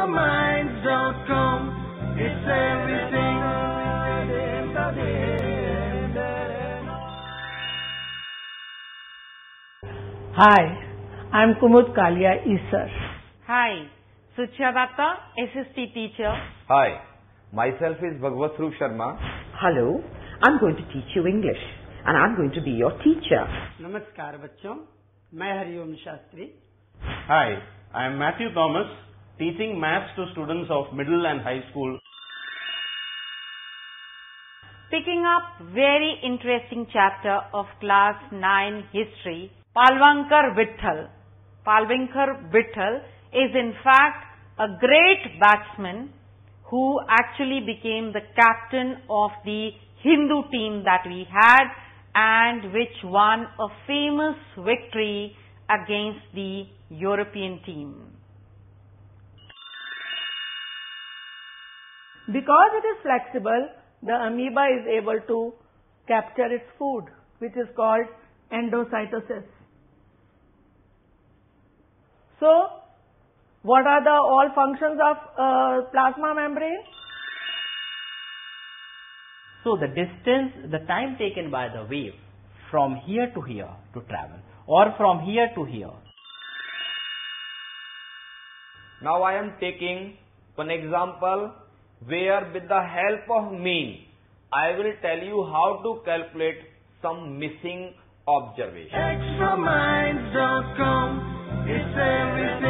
Extraminds.com. It's everything. Hi, I'm Kumud Kalia Isar. Hi, Suchadatta, SST teacher. Hi, myself is Bhagwat Swarup Sharma. Hello, I'm going to teach you English and I'm going to be your teacher. नमस्कार बच्चों मैं Hariom Shastri Hi, I am Matthew Thomas, teaching maths to students of middle and high school. Picking up very interesting chapter of class 9 history, Palwankar Vithal. Palwankar Vithal is in fact a great batsman who actually became the captain of the Hindu team that we had and which won a famous victory against the European team. Because it is flexible, the amoeba is able to capture its food, which is called endocytosis. So, what are the all functions of uh, plasma membrane? So the distance, the time taken by the wave from here to here to travel or from here to here. Now I am taking one example where with the help of mean I will tell you how to calculate some missing observation. Extraminds.com. It's everything.